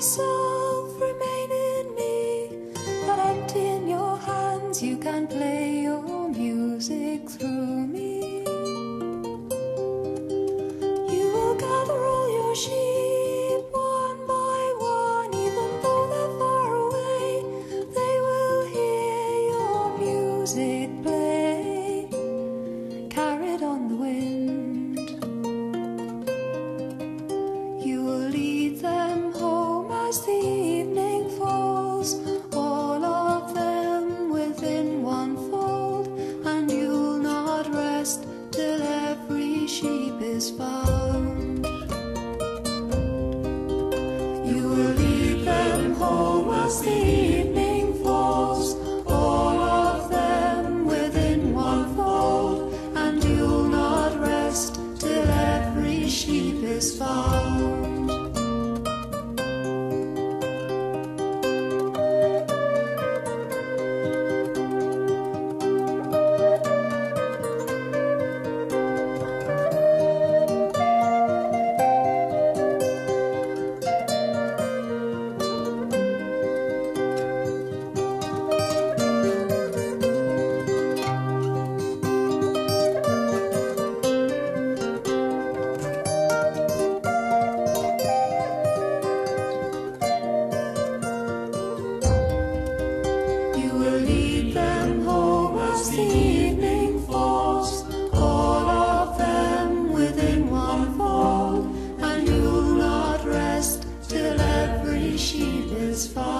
yourself remain in me, but empty in your hands, you can play your music through. Sheep